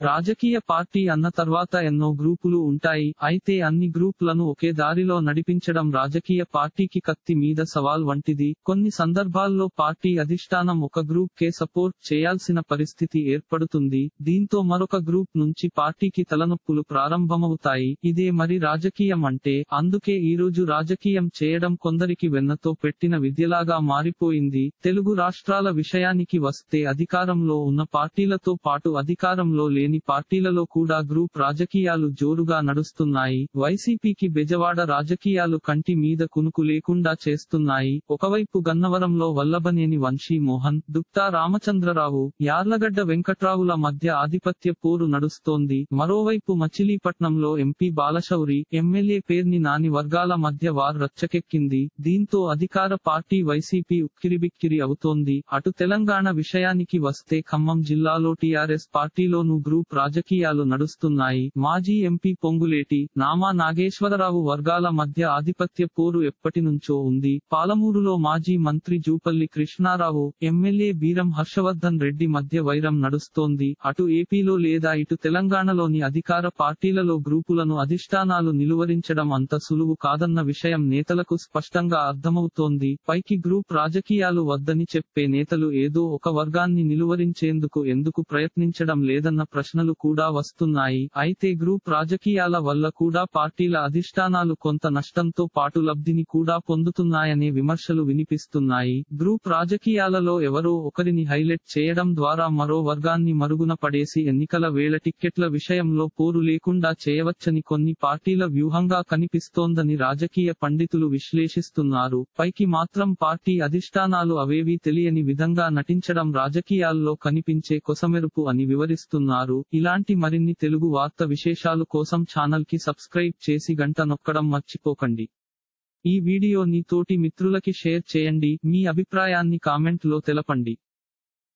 రాజకీయ పార్టీ అన్న తర్వాత ఎన్నో గ్రూపులు ఉంటాయి. అయితే అన్ని గ్రూపులను ఒకే దారిలో నడిపించడం రాజకీయ పార్టీకి కత్తి మీద సవాల్ వంటిది. కొన్ని సందర్భాల్లో పార్టీ అధిష్టానం ఒక గ్రూప్ కే సపోర్ట్ చేయాల్సిన పరిస్థితి ఏర్పడుతుంది. దీంతో మరొక గ్రూప్ నుంచి పార్టీకి తలనొప్పులు ప్రారంభమవుతాయి. ఇదే మరి రాజకీయం అంటే. అందుకే ఈ రోజు రాజకీయం చేయడం కొందరికి వెన్నతో పెట్టిన విద్యలాగా మారిపోయింది. తెలుగు రాష్ట్రాల విషయానికి వస్తే అధికారంలో ఉన్న పార్టీలతో పాటు అధికారంలో లేని పార్టీలలో కూడా గ్రూప్ రాజకీయాలు జోరుగా నడుస్తున్నాయి. వైసీపీకి బెజవాడ రాజకీయాలు కంటి మీద కునుకు లేకుండా చేస్తున్నాయి. ఒకవైపు గన్నవరంలో వల్లభనేని వంశీ మోహన్ దుక్తా రామచంద్రరావు యార్లగడ్డ వెంకట్రావుల మధ్య ఆధిపత్య పోరు నడుస్తోంది. మరోవైపు మచిలీపట్నంలో ఎంపీ బాలశౌరి ఎమ్మెల్యే పేర్ని నాని వర్గాల మధ్య వార్ రచ్చకెక్కింది. దీంతో అధికార పార్టీ వైసీపీ ఉక్కిరిబిక్కిరి అవుతోంది. అటు తెలంగాణ విషయానికి వస్తే ఖమ్మం జిల్లాలో టీఆర్ఎస్ పార్టీలోనూ గ్రూప్ రాజకీయాలు నడుస్తున్నాయి. మాజీ ఎంపీ పొంగులేటి నామా నాగేశ్వరరావు వర్గాల మధ్య ఆధిపత్య పోరు ఎప్పటినుంచో ఉంది. పాలమూరులో మాజీ మంత్రి జూపల్లి కృష్ణారావు ఎమ్మెల్యే బీరం హర్షవర్ధన్ రెడ్డి మధ్య వైరం నడుస్తోంది. అటు ఏపీలో లేదా ఇటు తెలంగాణలోని అధికార పార్టీలలో గ్రూపులను అధిష్టానాలు నిలువరించడం అంత సులువు కాదన్న విషయం నేతలకు స్పష్టంగా అర్థమవుతోంది. పైకి గ్రూప్ రాజకీయాలు వద్దని చెప్పే నేతలు ఏదో ఒక వర్గాన్ని నిలువరించేందుకు ఎందుకు ప్రయత్నించడం లేదన్న ప్రశ్న ప్రశ్నలు కూడా వస్తున్నాయి. అయితే గ్రూప్ రాజకీయాల వల్ల కూడా పార్టీల అధిష్టానాలు కొంత నష్టంతో పాటు లబ్ధిని కూడా పొందుతున్నాయనే విమర్శలు వినిపిస్తున్నాయి. గ్రూప్ రాజకీయాలలో ఎవరో ఒకరిని హైలైట్ చేయడం ద్వారా మరో వర్గాన్ని మరుగున పడేసి ఎన్నికల వేళ టిక్కెట్ల విషయంలో పోరు లేకుండా చేయవచ్చని కొన్ని పార్టీల వ్యూహంగా కనిపిస్తోందని రాజకీయ పండితులు విశ్లేషిస్తున్నారు. పైకి మాత్రం పార్టీ అధిష్టానాలు అవేవీ తెలియని విధంగా నటించడం రాజకీయాల్లో కనిపించే కొసమెరుపు అని వివరిస్తున్నారు. ఇలాంటి మరిన్ని తెలుగు వార్త విశేషాలు కోసం ఛానల్కి సబ్స్క్రైబ్ చేసి గంట నొక్కడం మర్చిపోకండి. ఈ వీడియోని తోటి మిత్రులకి షేర్ చేయండి. మీ అభిప్రాయాన్ని కామెంట్లో తెలపండి.